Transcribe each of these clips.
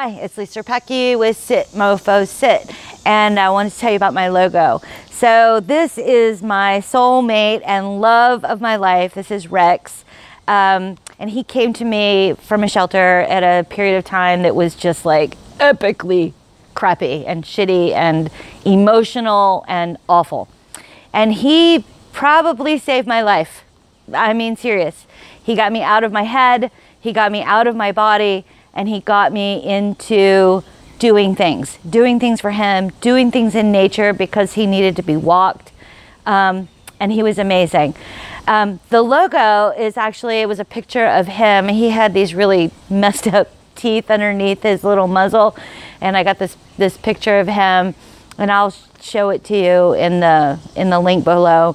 Hi, it's Lisa Pecky with Sit Mofo Sit, and I wanted to tell you about my logo. So this is my soulmate and love of my life. This is Rex, um, and he came to me from a shelter at a period of time that was just like epically crappy and shitty and emotional and awful. And he probably saved my life. I mean, serious. He got me out of my head. He got me out of my body and he got me into doing things, doing things for him, doing things in nature because he needed to be walked. Um, and he was amazing. Um, the logo is actually, it was a picture of him. He had these really messed up teeth underneath his little muzzle. And I got this, this picture of him and I'll show it to you in the, in the link below.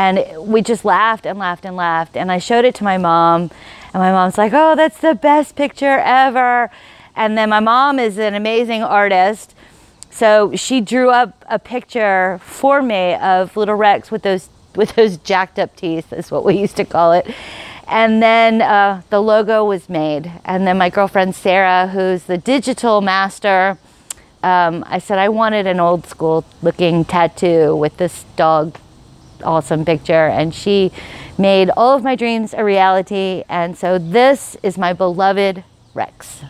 And we just laughed and laughed and laughed. And I showed it to my mom and my mom's like, oh, that's the best picture ever. And then my mom is an amazing artist. So she drew up a picture for me of little Rex with those with those jacked up teeth is what we used to call it. And then uh, the logo was made. And then my girlfriend Sarah, who's the digital master, um, I said I wanted an old school looking tattoo with this dog awesome picture. And she made all of my dreams a reality. And so this is my beloved Rex.